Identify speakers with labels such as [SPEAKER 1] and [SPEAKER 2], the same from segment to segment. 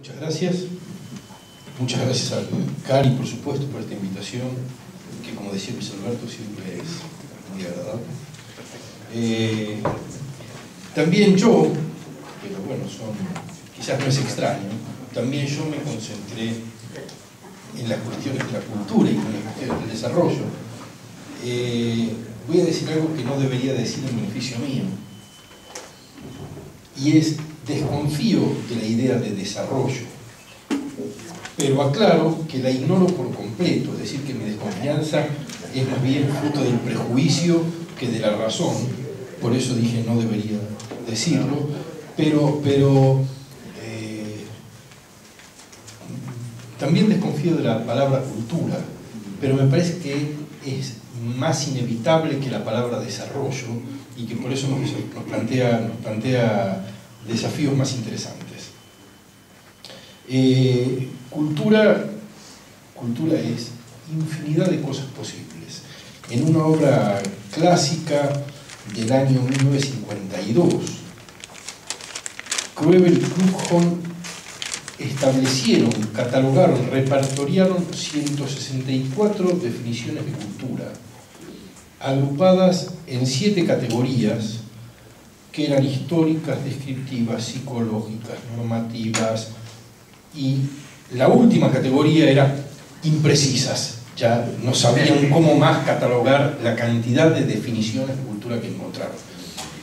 [SPEAKER 1] Muchas gracias. Muchas gracias a Cari, por supuesto, por esta invitación, que como decía Luis Alberto, siempre es muy agradable. Eh, también yo, pero bueno, son, quizás no es extraño, también yo me concentré en las cuestiones de la cultura y en las cuestiones del desarrollo. Eh, voy a decir algo que no debería decir en beneficio mío, y es desconfío de la idea de desarrollo, pero aclaro que la ignoro por completo, es decir, que mi desconfianza es más bien fruto del prejuicio que de la razón, por eso dije no debería decirlo, pero, pero eh, también desconfío de la palabra cultura, pero me parece que es más inevitable que la palabra desarrollo y que por eso nos, plantea, nos plantea desafíos más interesantes. Eh, cultura, cultura es infinidad de cosas posibles. En una obra clásica del año 1952, Kruebel y Klughon establecieron, catalogaron, repertoriaron 164 definiciones de cultura, agrupadas en siete categorías que eran históricas, descriptivas, psicológicas, normativas, y la última categoría era imprecisas, ya no sabían cómo más catalogar la cantidad de definiciones de cultura que encontraron.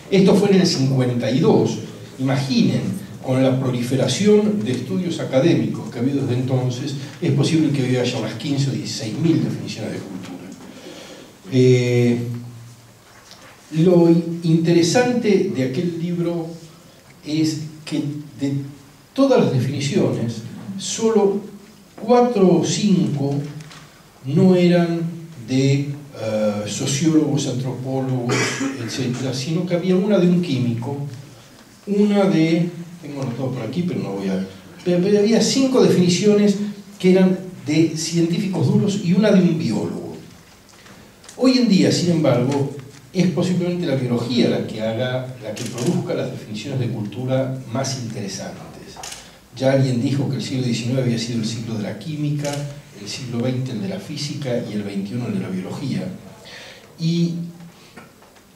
[SPEAKER 1] Esto fue en el 52, imaginen, con la proliferación de estudios académicos que ha habido desde entonces, es posible que hoy haya unas 15 o 16 mil definiciones de cultura. Eh, lo interesante de aquel libro es que de todas las definiciones, solo cuatro o cinco no eran de eh, sociólogos, antropólogos, etc., sino que había una de un químico, una de, tengo anotado por aquí, pero no voy a... Pero había cinco definiciones que eran de científicos duros y una de un biólogo. Hoy en día, sin embargo, es posiblemente la biología la que haga, la que produzca las definiciones de cultura más interesantes. Ya alguien dijo que el siglo XIX había sido el siglo de la química, el siglo XX el de la física y el XXI el de la biología. Y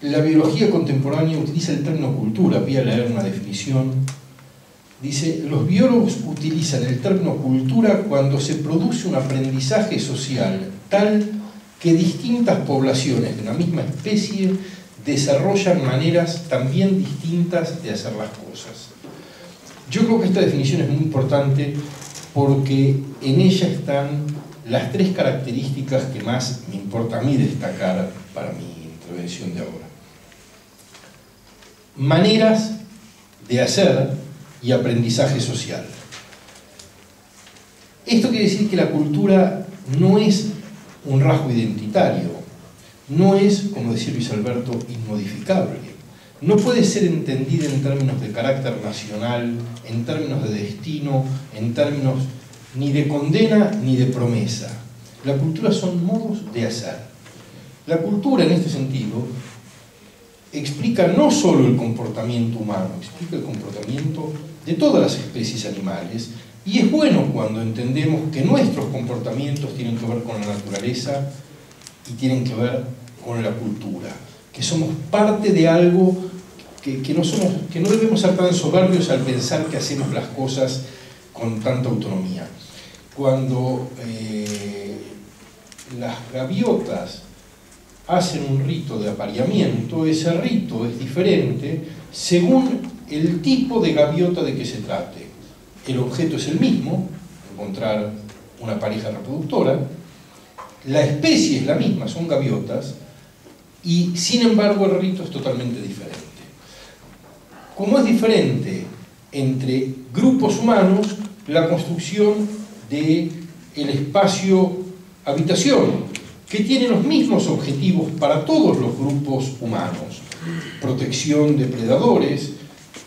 [SPEAKER 1] la biología contemporánea utiliza el término cultura, voy a leer una definición. Dice, los biólogos utilizan el término cultura cuando se produce un aprendizaje social tal que distintas poblaciones de una misma especie desarrollan maneras también distintas de hacer las cosas. Yo creo que esta definición es muy importante porque en ella están las tres características que más me importa a mí destacar para mi intervención de ahora. Maneras de hacer y aprendizaje social. Esto quiere decir que la cultura no es un rasgo identitario. No es, como decía Luis Alberto, inmodificable. No puede ser entendida en términos de carácter nacional, en términos de destino, en términos ni de condena ni de promesa. La cultura son modos de hacer. La cultura, en este sentido, explica no solo el comportamiento humano, explica el comportamiento de todas las especies animales, y es bueno cuando entendemos que nuestros comportamientos tienen que ver con la naturaleza y tienen que ver con la cultura, que somos parte de algo que, no, debemos ser tan soberbios al pensar que hacemos las cosas con tanta autonomía. Cuando eh, las gaviotas hacen un rito de apareamiento, ese rito es diferente según el tipo de gaviota de que se trate el objeto es el mismo, encontrar una pareja reproductora, la especie es la misma, son gaviotas, y sin embargo el rito es totalmente diferente. Como es diferente entre grupos humanos, la construcción del el espacio habitación, que tiene los mismos objetivos para todos los grupos humanos, protección de predadores,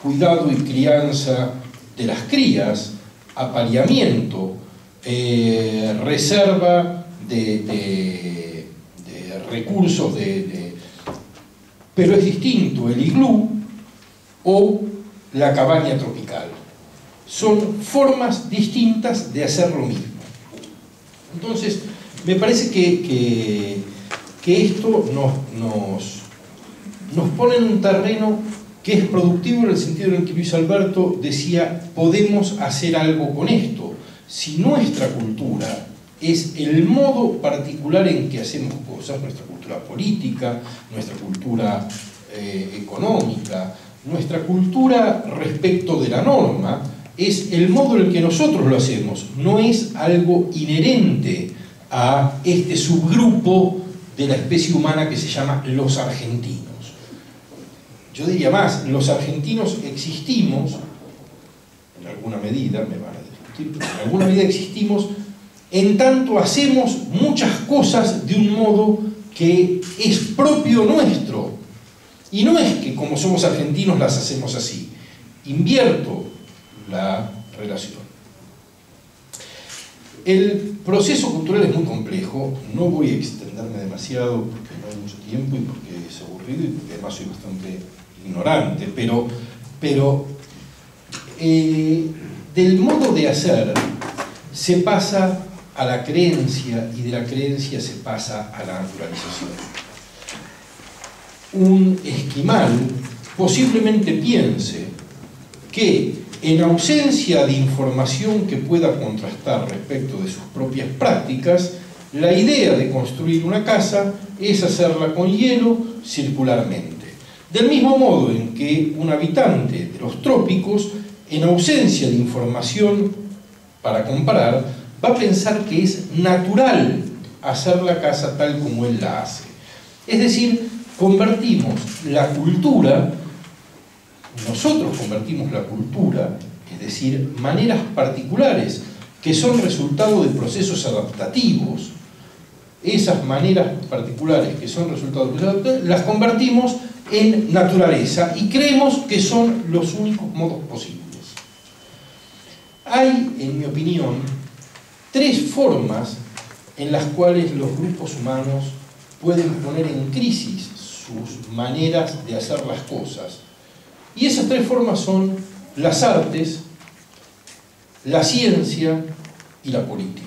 [SPEAKER 1] cuidado y crianza de las crías, apareamiento, eh, reserva de, recursos, de, pero es distinto el iglú o la cabaña tropical. son formas distintas de hacer lo mismo. Entonces, me parece que, que, esto nos, nos, nos pone en un terreno que es productivo en el sentido en el que Luis Alberto decía, podemos hacer algo con esto. Si nuestra cultura es el modo particular en que hacemos cosas, nuestra cultura política, nuestra cultura eh, económica, nuestra cultura respecto de la norma, es el modo en el que nosotros lo hacemos, no es algo inherente a este subgrupo de la especie humana que se llama los argentinos. Yo diría más, los argentinos existimos, en alguna medida, me van a discutir, pero en alguna medida existimos en tanto hacemos muchas cosas de un modo que es propio nuestro. Y no es que como somos argentinos las hacemos así. Invierto la relación. El proceso cultural es muy complejo, no voy a extenderme demasiado porque no hay mucho tiempo y porque es aburrido y porque además soy bastante ignorante, pero, pero eh, del modo de hacer se pasa a la creencia y de la creencia se pasa a la naturalización. Un esquimal posiblemente piense que en ausencia de información que pueda contrastar respecto de sus propias prácticas, la idea de construir una casa es hacerla con hielo circularmente. Del mismo modo en que un habitante de los trópicos, en ausencia de información para comparar, va a pensar que es natural hacer la casa tal como él la hace. Es decir, convertimos la cultura, nosotros convertimos la cultura, es decir, maneras particulares que son resultado de procesos adaptativos, esas maneras particulares que son resultado las convertimos en naturaleza y creemos que son los únicos modos posibles. Hay, en mi opinión, tres formas en las cuales los grupos humanos pueden poner en crisis sus maneras de hacer las cosas. Y esas tres formas son las artes, la ciencia y la política.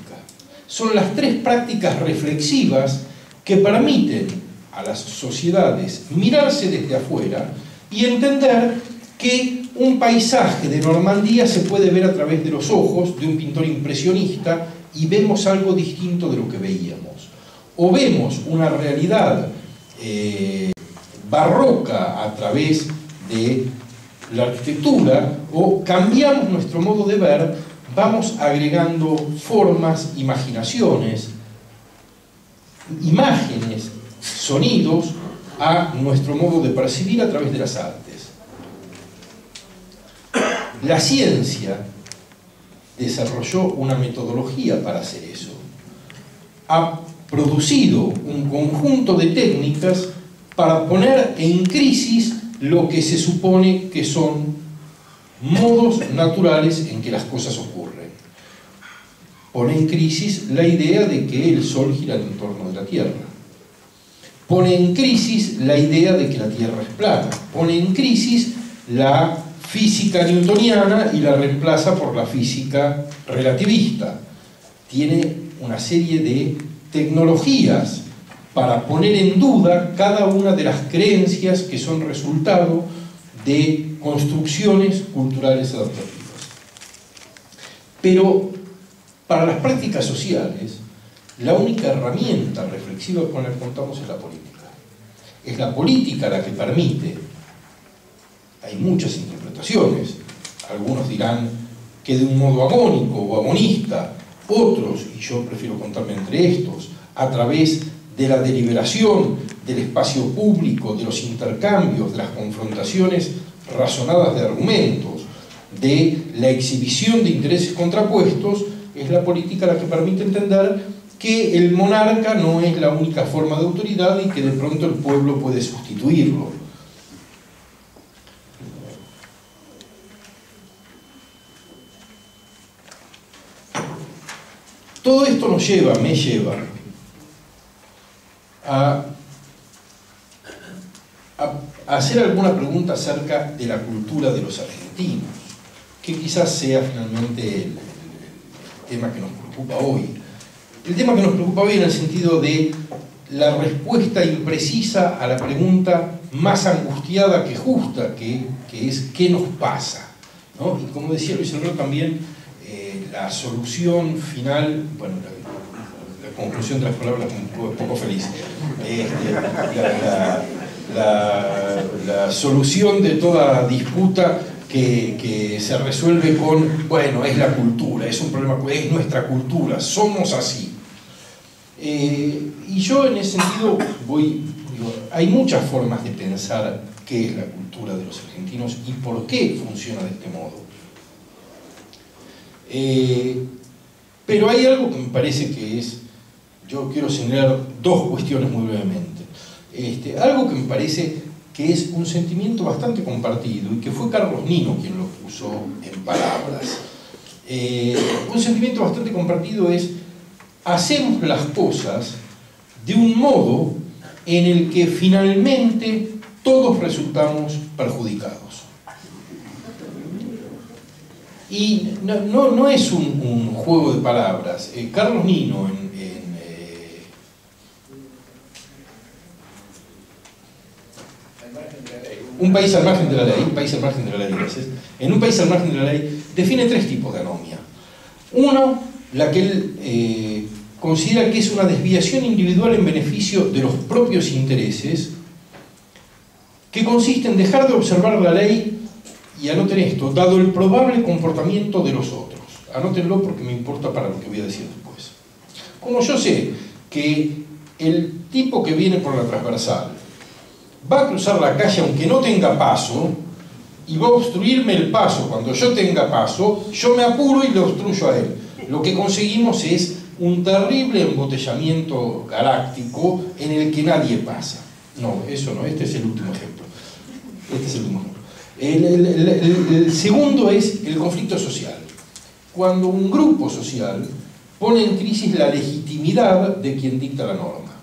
[SPEAKER 1] Son las tres prácticas reflexivas que permiten a las sociedades mirarse desde afuera y entender que un paisaje de Normandía se puede ver a través de los ojos de un pintor impresionista y vemos algo distinto de lo que veíamos. O vemos una realidad eh, barroca a través de la arquitectura, o cambiamos nuestro modo de ver, vamos agregando formas, imaginaciones, imágenes, sonidos a nuestro modo de percibir a través de las artes. La ciencia desarrolló una metodología para hacer eso. Ha producido un conjunto de técnicas para poner en crisis lo que se supone que son modos naturales en que las cosas ocurren. Pone en crisis la idea de que el Sol gira en torno de la Tierra. Pone en crisis la idea de que la Tierra es plana. Pone en crisis la física newtoniana y la reemplaza por la física relativista. Tiene una serie de tecnologías para poner en duda cada una de las creencias que son resultado de construcciones culturales adaptativas. Pero para las prácticas sociales, la única herramienta reflexiva con la que contamos es la política. Es la política la que permite hay muchas interpretaciones. Algunos dirán que de un modo agónico o agonista, otros, y yo prefiero contarme entre estos, a través de la deliberación, del espacio público, de los intercambios, de las confrontaciones razonadas de argumentos, de la exhibición de intereses contrapuestos, es la política la que permite entender que el monarca no es la única forma de autoridad y que de pronto el pueblo puede sustituirlo. Todo esto nos lleva, me lleva, a, hacer alguna pregunta acerca de la cultura de los argentinos, que quizás sea finalmente el, tema que nos preocupa hoy. El tema que nos preocupa hoy en el sentido de la respuesta imprecisa a la pregunta más angustiada que justa, que, es ¿qué nos pasa? Y como decía Luis Herrero también, eh, la solución final, bueno, la, conclusión de las palabras poco feliz, este, la, solución de toda disputa que, se resuelve con, bueno, es la cultura, es un problema, es nuestra cultura, somos así. Eh, y yo en ese sentido voy, hay muchas formas de pensar qué es la cultura de los argentinos y por qué funciona de este modo. Eh, pero hay algo que me parece que es, yo quiero señalar dos cuestiones muy brevemente. Este, algo que me parece que es un sentimiento bastante compartido y que fue Carlos Nino quien lo puso en palabras. Eh, un sentimiento bastante compartido es hacemos las cosas de un modo en el que finalmente todos resultamos perjudicados. Y no, no, es un, juego de palabras. Eh, Carlos Nino en un país al margen de la ley, un país al margen de la ley, en un país al margen de la ley, define tres tipos de anomia. Uno, la que él eh, considera que es una desviación individual en beneficio de los propios intereses, que consiste en dejar de observar la ley, y anoten esto, dado el probable comportamiento de los otros. Anótenlo porque me importa para lo que voy a decir después. Como yo sé que el tipo que viene por la transversal va a cruzar la calle aunque no tenga paso y va a obstruirme el paso cuando yo tenga paso, yo me apuro y le obstruyo a él. Lo que conseguimos es un terrible embotellamiento galáctico en el que nadie pasa. No, eso no, este es el último ejemplo. Este es el último ejemplo. el segundo es el conflicto social. Cuando un grupo social pone en crisis la legitimidad de quien dicta la norma.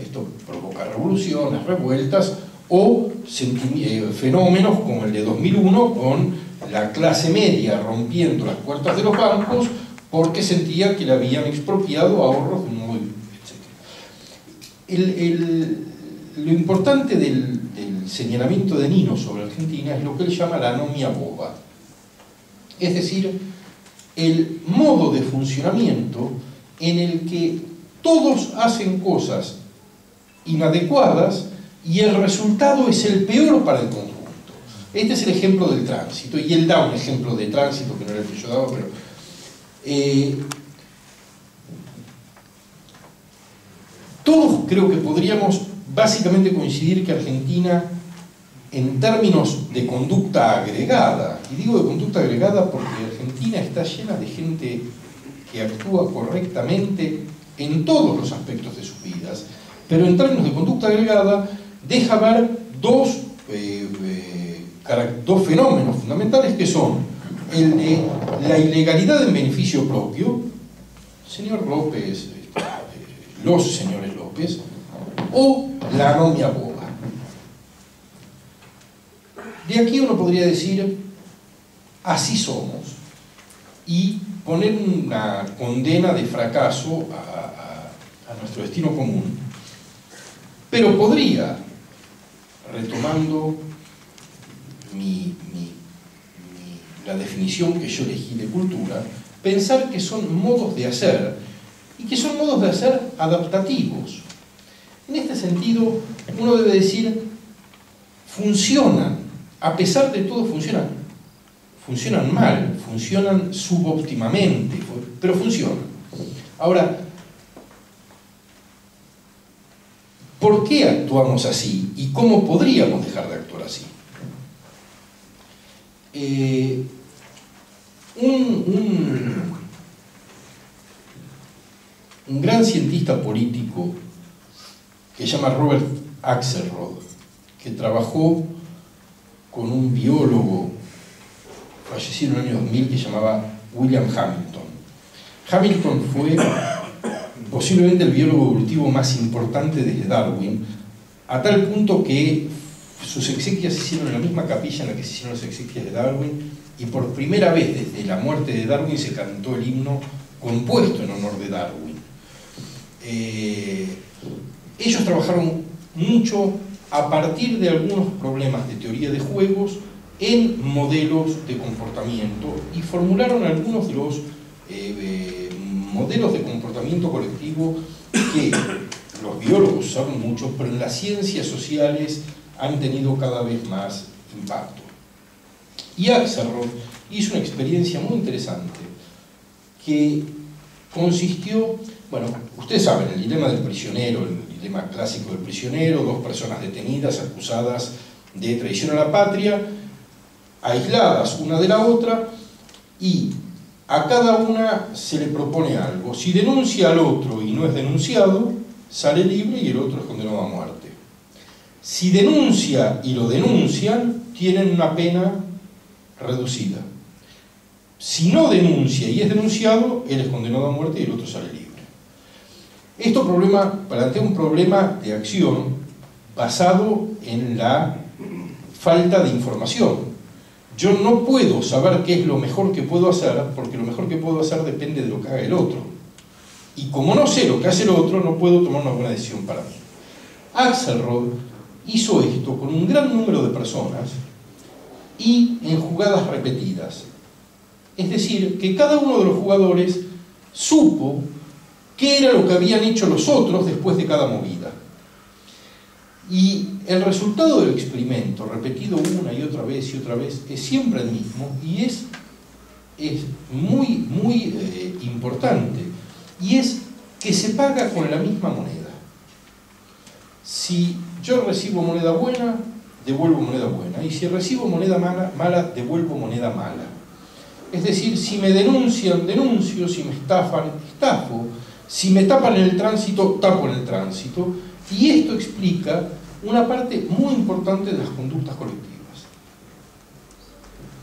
[SPEAKER 1] Esto provoca revoluciones, revueltas o eh, fenómenos como el de 2001 con la clase media rompiendo las puertas de los bancos porque sentía que le habían expropiado ahorros un modo, lo importante del, del, señalamiento de Nino sobre Argentina es lo que él llama la anomia boba. Es decir, el modo de funcionamiento en el que todos hacen cosas inadecuadas y el resultado es el peor para el conjunto. Este es el ejemplo del tránsito, y él da un ejemplo de tránsito que no era el que yo daba, pero... Eh, todos creo que podríamos básicamente coincidir que Argentina, en términos de conducta agregada, y digo de conducta agregada porque Argentina está llena de gente que actúa correctamente en todos los aspectos de sus vidas, pero en términos de conducta agregada deja ver dos, eh, eh, dos fenómenos fundamentales que son el de la ilegalidad en beneficio propio, señor López, eh, los señores López, o la anomia boba. De aquí uno podría decir, así somos, y poner una condena de fracaso a nuestro destino común pero podría, retomando la definición que yo elegí de cultura, pensar que son modos de hacer y que son modos de hacer adaptativos. En este sentido, uno debe decir, funcionan, a pesar de todo funcionan. Funcionan mal, funcionan subóptimamente, pero funcionan. Ahora, ¿Por qué actuamos así? ¿Y cómo podríamos dejar de actuar así? Eh, un, gran cientista político que se llama Robert Axelrod, que trabajó con un biólogo fallecido en el año 2000 que se llamaba William Hamilton. Hamilton fue posiblemente el biólogo evolutivo más importante desde Darwin, a tal punto que sus exequias se hicieron en la misma capilla en la que se hicieron las exequias de Darwin y por primera vez desde la muerte de Darwin se cantó el himno compuesto en honor de Darwin. Eh, ellos trabajaron mucho a partir de algunos problemas de teoría de juegos en modelos de comportamiento y formularon algunos de los eh, modelos de comportamiento colectivo que los biólogos saben mucho, pero en las ciencias sociales han tenido cada vez más impacto. Y Axelrod hizo una experiencia muy interesante que consistió, bueno, ustedes saben, el dilema del prisionero, el dilema clásico del prisionero, dos personas detenidas acusadas de traición a la patria, aisladas una de la otra, y a cada una se le propone algo. Si denuncia al otro y no es denunciado, sale libre y el otro es condenado a muerte. Si denuncia y lo denuncian, tienen una pena reducida. Si no denuncia y es denunciado, él es condenado a muerte y el otro sale libre. Esto problema, plantea un problema de acción basado en la falta de información. Yo no puedo saber qué es lo mejor que puedo hacer, porque lo mejor que puedo hacer depende de lo que haga el otro. Y como no sé lo que hace el otro, no puedo tomar una buena decisión para mí. Axelrod hizo esto con un gran número de personas y en jugadas repetidas. Es decir, que cada uno de los jugadores supo qué era lo que habían hecho los otros después de cada movida. Y el resultado del experimento, repetido una y otra vez y otra vez, es siempre el mismo y es, es muy, muy eh, importante. Y es que se paga con la misma moneda. Si yo recibo moneda buena, devuelvo moneda buena. Y si recibo moneda mala, mala, devuelvo moneda mala. Es decir, si me denuncian, denuncio, si me estafan, estafo, si me tapan en el tránsito, tapo en el tránsito. Y esto explica una parte muy importante de las conductas colectivas.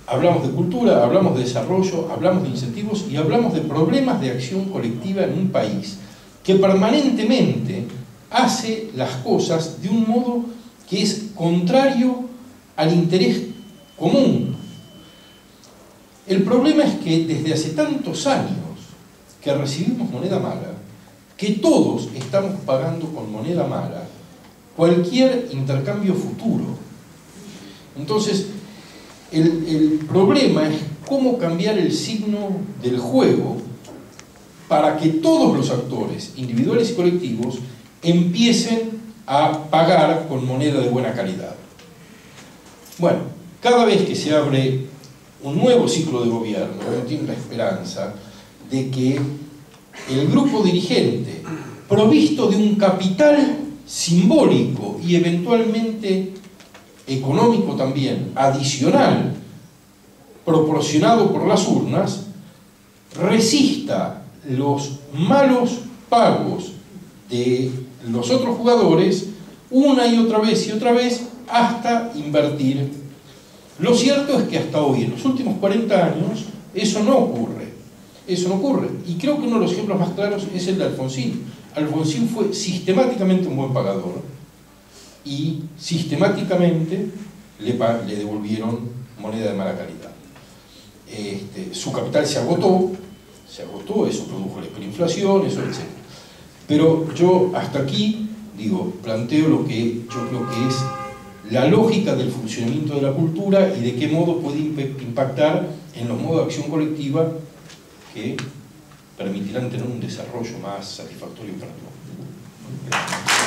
[SPEAKER 1] Hablamos de cultura, hablamos de desarrollo, hablamos de incentivos y hablamos de problemas de acción colectiva en un país que permanentemente hace las cosas de un modo que es contrario al interés común. El problema es que desde hace tantos años que recibimos moneda mala, que todos estamos pagando con moneda mala cualquier intercambio futuro. Entonces, el, el, problema es cómo cambiar el signo del juego para que todos los actores, individuales y colectivos, empiecen a pagar con moneda de buena calidad. Bueno, cada vez que se abre un nuevo ciclo de gobierno, uno tiene la esperanza de que el grupo dirigente, provisto de un capital simbólico y eventualmente económico también, adicional, proporcionado por las urnas, resista los malos pagos de los otros jugadores una y otra vez y otra vez hasta invertir. Lo cierto es que hasta hoy, en los últimos 40 años, eso no ocurre. Eso no ocurre. Y creo que uno de los ejemplos más claros es el de Alfonsín. Alfonsín fue sistemáticamente un buen pagador y sistemáticamente le, devolvieron moneda de mala calidad. Este, su capital se agotó, se agotó, eso produjo la hiperinflación, eso, etc. Pero yo hasta aquí, digo, planteo lo que yo creo que es la lógica del funcionamiento de la cultura y de qué modo puede impactar en los modos de acción colectiva que permitirán tener un desarrollo más satisfactorio para todos.